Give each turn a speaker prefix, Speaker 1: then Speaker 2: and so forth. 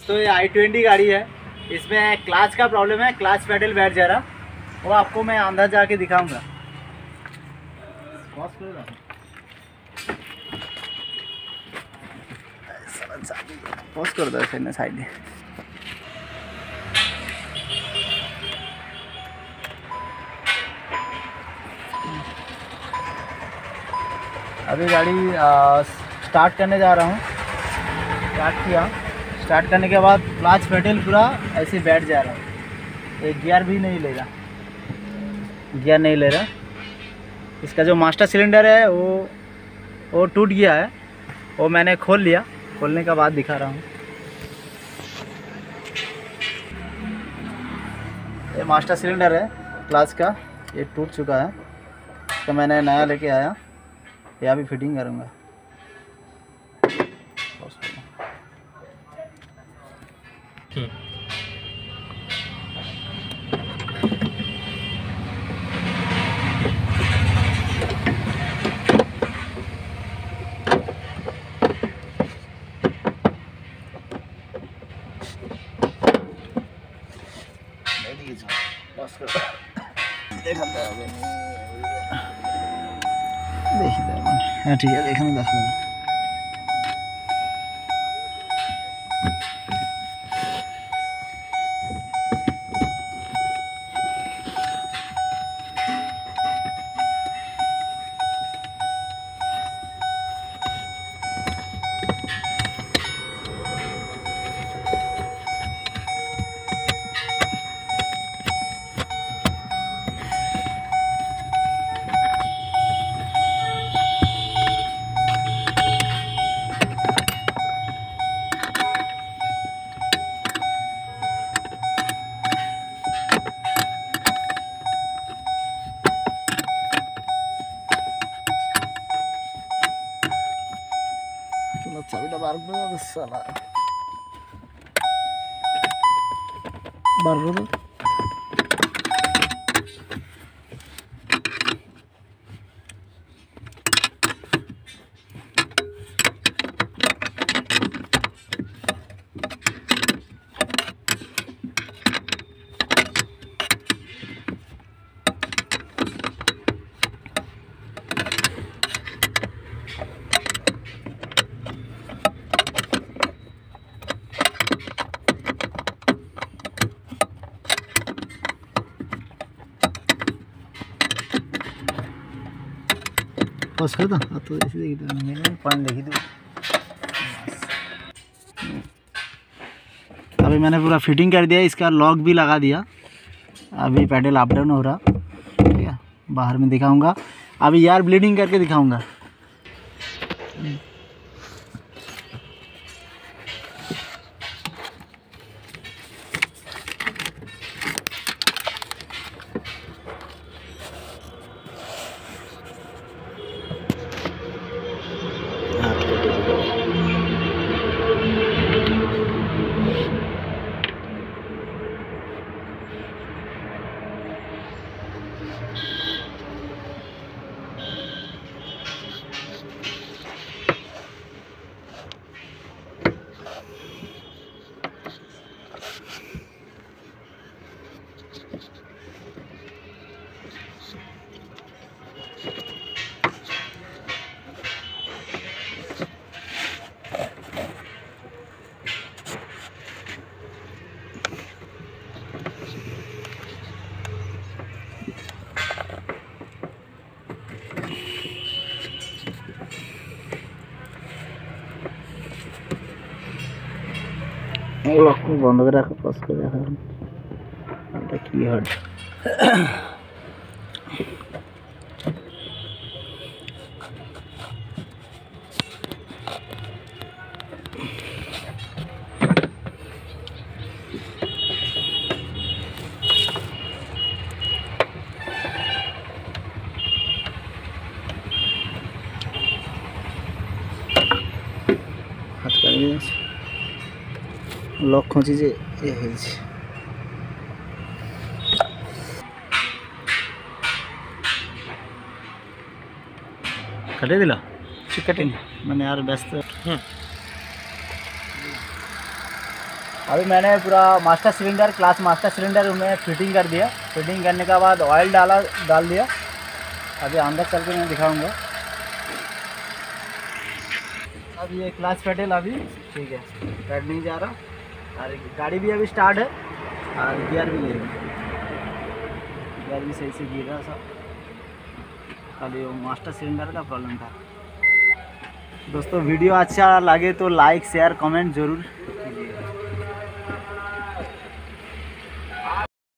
Speaker 1: तो ये आई ट्वेंटी गाड़ी है। इसमें क्लाच का प्रॉब्लम है क्लाच पेडल बैठ जा रहा। वो आपको मैं अंदर जाके दिखाऊँगा। कर दो साइड अभी गाड़ी स्टार्ट करने जा रहा हूँ। स्टार्ट किया। स्टार्ट करने के बाद क्लाच पेडल पूरा ऐसे बैठ जा रहा है। एक गियर भी नहीं ले रहा। गियर नहीं ले रहा। इसका जो मास्टर सिलेंडर है, वो वो टूट गया है। वो मैंने खोल लिया। खोलने के बाद दिखा रहा हूँ। ये मास्टर सिलेंडर है क्लाच का। ये टूट चुका है। तो मैंने नया लेके आया। ये अभी फिटिंग करूँगा। হ্যাঁ ঠিক আছে এখানে দেখা যাবে Çabuk barbuda sana. Barbuda. हाँ, तो ऐसे देखी तो मैंने पानी देखी तो अभी मैंने पूरा फिटिंग कर दिया इसका लॉक भी लगा दिया। अभी पैडल अप डाउन हो रहा। ठीक है बाहर में दिखाऊँगा। अभी यार ब्लीडिंग करके दिखाऊँगा। লক বন্ধ করে রাখো পজ করে রাখো এটা কি হয় হাত কাটিয়ে দিয়েছে লক খোঁচি যে এ হয়েছে কাটিয়ে দিল ঠিক কাটিনি মানে আর ব্যস্ত
Speaker 2: হুম।
Speaker 1: अभी मैंने पूरा master cylinder class master cylinder में फिटिंग कर दिया फिटिंग करने के बाद ऑयल डाला डाल दिया अभी अंदर चल के मैं दिखाऊंगा अब ये क्लास पेडल अभी ठीक है पैड नहीं जा रहा और गाड़ी भी अभी स्टार्ट है। और गियर भी ले गियर भी सही से गिर रहा सब खाली मास्टर सिलेंडर का प्रॉब्लम था। दोस्तों वीडियो अच्छा लगे तो लाइक शेयर कमेंट ज़रूर।